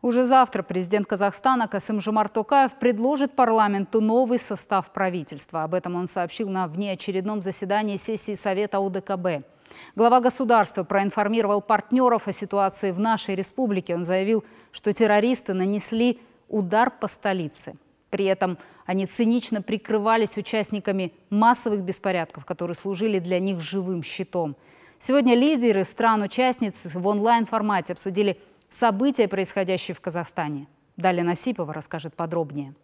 Уже завтра президент Казахстана Касым Жумар Токаев предложит парламенту новый состав правительства. Об этом он сообщил на внеочередном заседании сессии Совета УДКБ. Глава государства проинформировал партнеров о ситуации в нашей республике. Он заявил, что террористы нанесли удар по столице. При этом они цинично прикрывались участниками массовых беспорядков, которые служили для них живым щитом. Сегодня лидеры стран-участниц в онлайн-формате обсудили события, происходящие в Казахстане. Далее Насипова расскажет подробнее.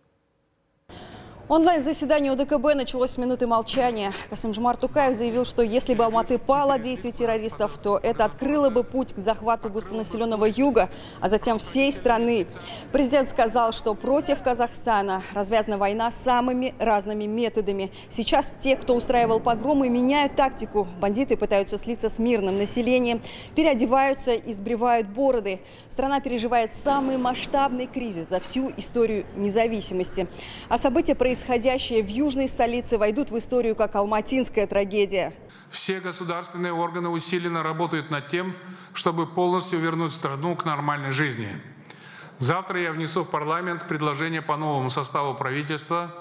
Онлайн-заседание УДКБ началось с минуты молчания. Касымжмар Тукаев заявил, что если бы Алматы пала действий террористов, то это открыло бы путь к захвату густонаселенного юга, а затем всей страны. Президент сказал, что против Казахстана развязана война самыми разными методами. Сейчас те, кто устраивал погромы, меняют тактику. Бандиты пытаются слиться с мирным населением, переодеваются и сбривают бороды. Страна переживает самый масштабный кризис за всю историю независимости. А события происходят происходящее в южной столице войдут в историю как алматинская трагедия. Все государственные органы усиленно работают над тем, чтобы полностью вернуть страну к нормальной жизни. Завтра я внесу в парламент предложение по новому составу правительства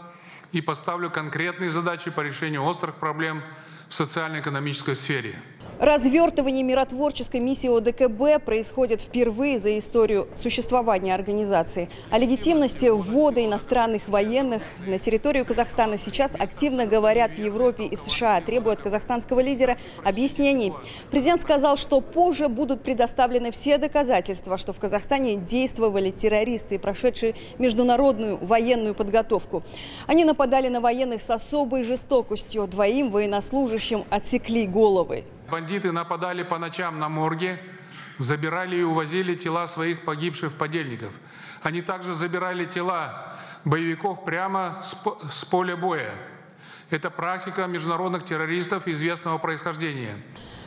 и поставлю конкретные задачи по решению острых проблем в социально-экономической сфере. Развертывание миротворческой миссии ОДКБ происходит впервые за историю существования организации. О легитимности ввода иностранных военных на территорию Казахстана сейчас активно говорят в Европе и США, требуют казахстанского лидера объяснений. Президент сказал, что позже будут предоставлены все доказательства, что в Казахстане действовали террористы, прошедшие международную военную подготовку. Они нападали на военных с особой жестокостью. Двоим военнослужащим отсекли головы. Бандиты нападали по ночам на морге, забирали и увозили тела своих погибших подельников. Они также забирали тела боевиков прямо с поля боя. Это практика международных террористов известного происхождения.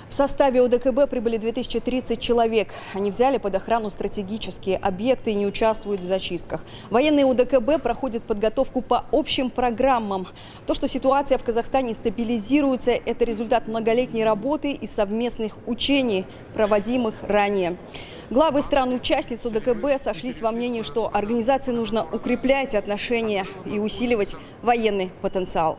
В составе ОДКБ прибыли 2030 человек. Они взяли под охрану стратегические объекты и не участвуют в зачистках. Военные ОДКБ проходят подготовку по общим программам. То, что ситуация в Казахстане стабилизируется, это результат многолетней работы и совместных учений, проводимых ранее. Главы стран-участниц ОДКБ сошлись во мнении, что организации нужно укреплять отношения и усиливать военный потенциал.